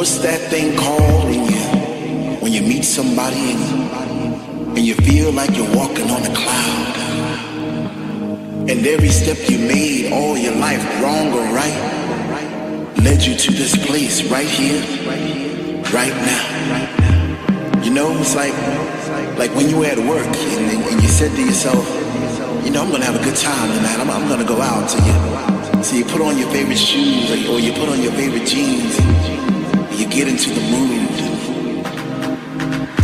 What's that thing called when you when you meet somebody and, and you feel like you're walking on a cloud? And every step you made all your life, wrong or right, led you to this place right here, right now. You know, it's like like when you were at work and, and you said to yourself, you know, I'm gonna have a good time tonight. I'm, I'm gonna go out. So you, so you put on your favorite shoes or, or you put on your favorite jeans. You get into the mood.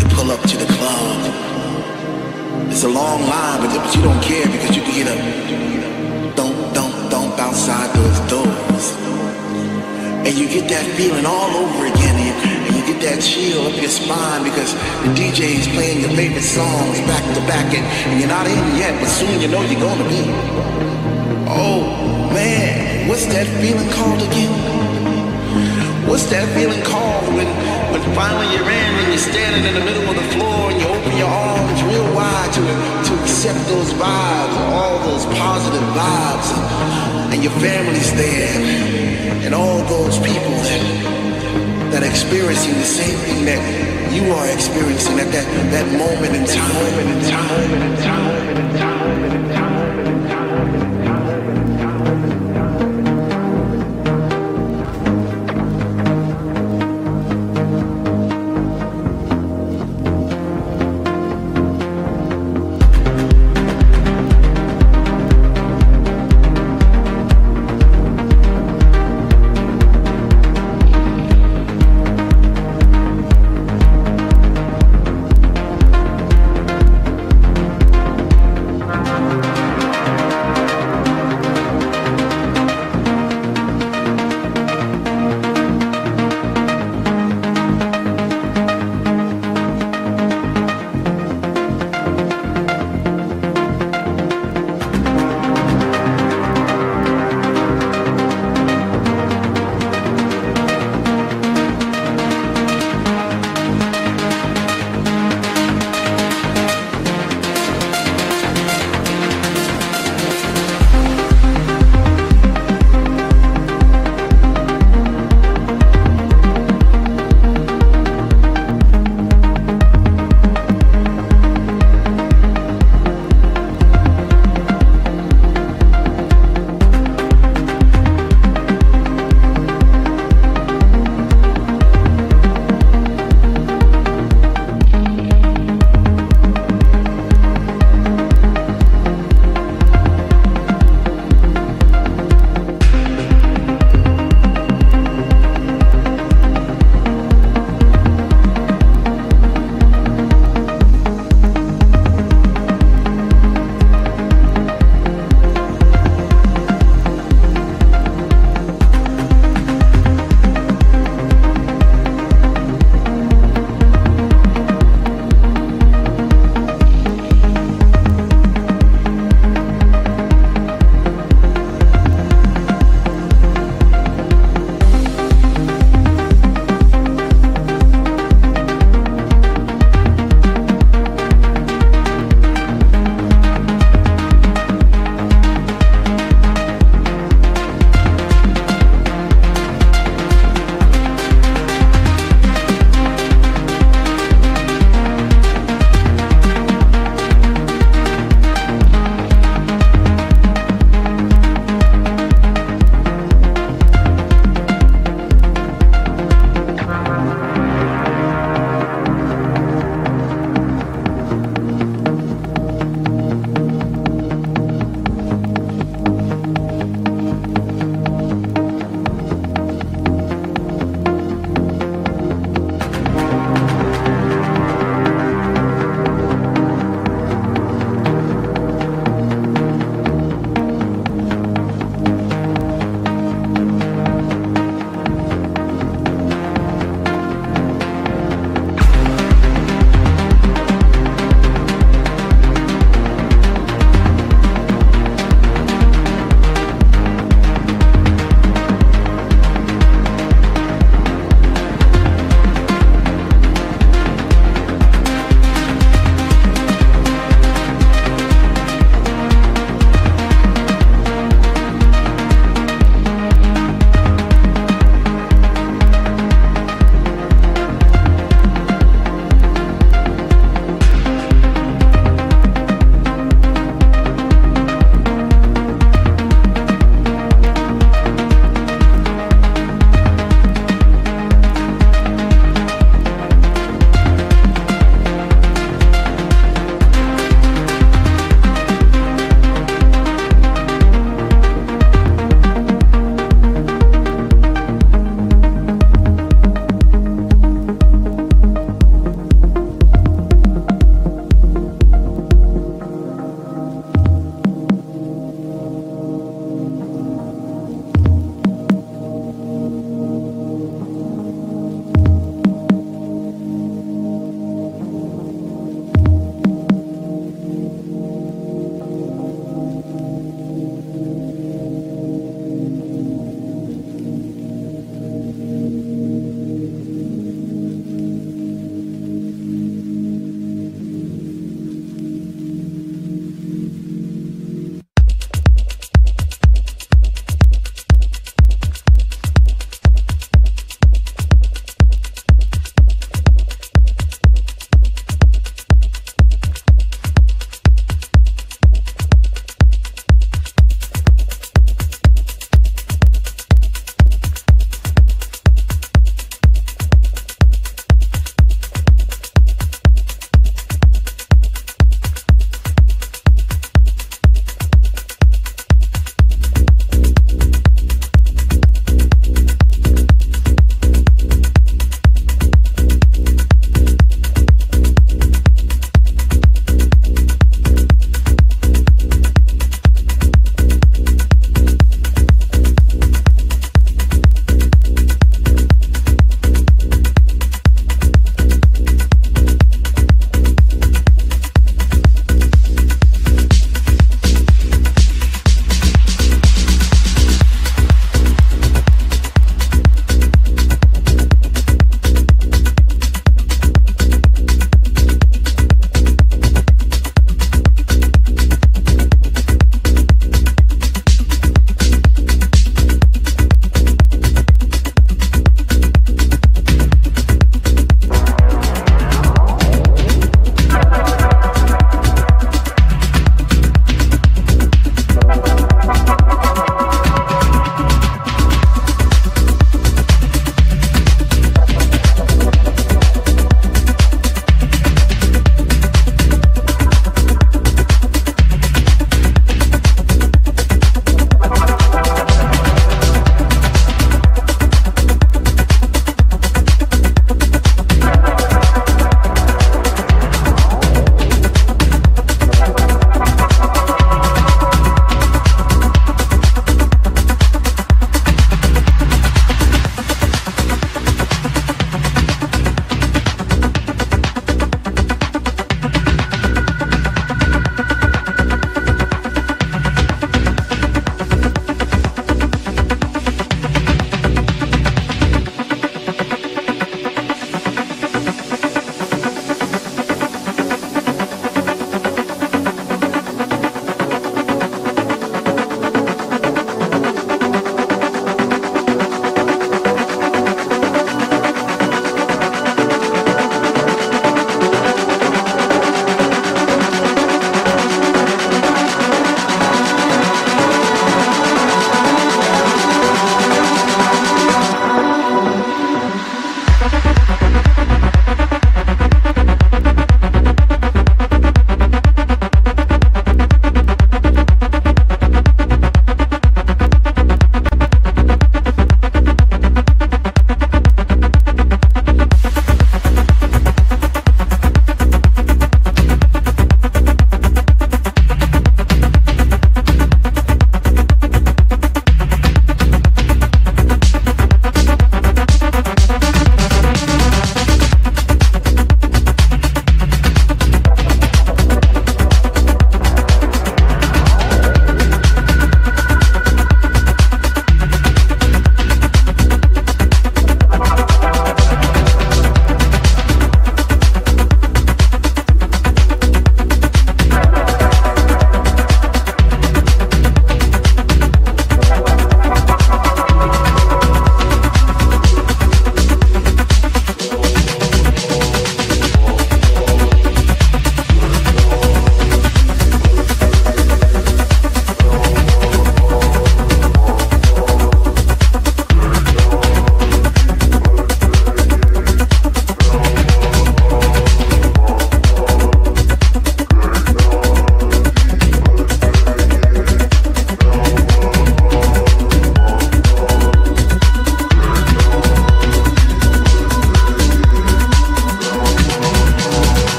You pull up to the club. It's a long line, but, you don't care because you can get a don't, don't, don't outside those doors. And you get that feeling all over again. And you, and you get that chill up your spine because the DJ is playing your favorite songs back to back. And, and you're not in yet, but soon you know you're going to be. Oh, man, what's that feeling called again? What's that feeling called when, when finally you're in and you're standing in the middle of the floor and you open your arms real wide to, to accept those vibes, all those positive vibes, and, and your family's there, and all those people that, that are experiencing the same thing that you are experiencing at that, that moment in time. Moment in time. Moment in time. Moment in time.